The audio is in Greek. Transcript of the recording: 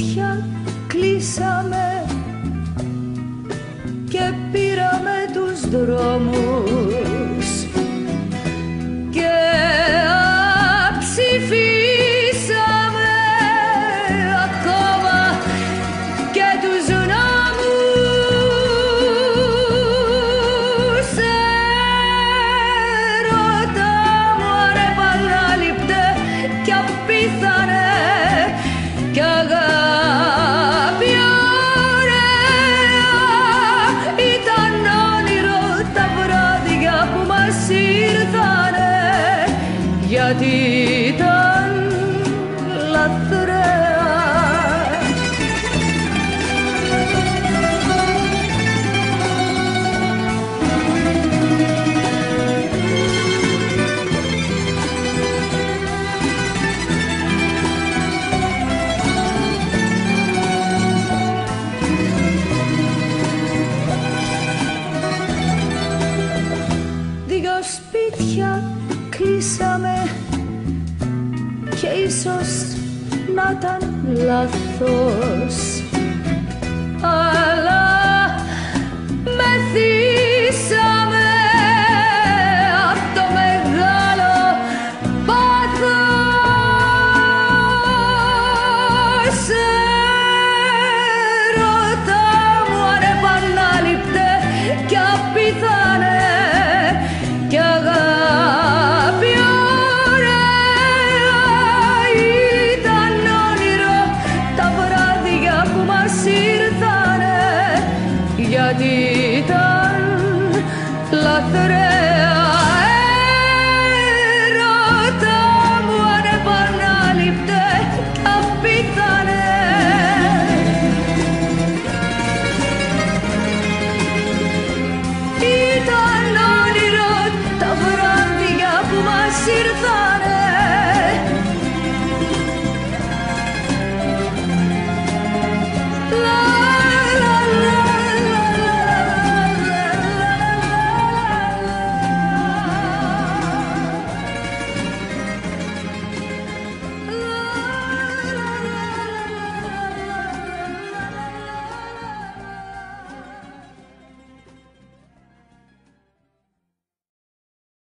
πια κλείσαμε και πήραμε τους δρόμους. ήταν λαθρέα. Δύο σπίτια κλείσαμε ήταν λάθος. Αλλά μεθύσαμε απ' το μεγάλο πάθος γιατί ήταν λαθρέα έρωτα μου ανεπανάληπτε απίθανε. Ήταν όνειρο τα βράδια που μας ήρθαν.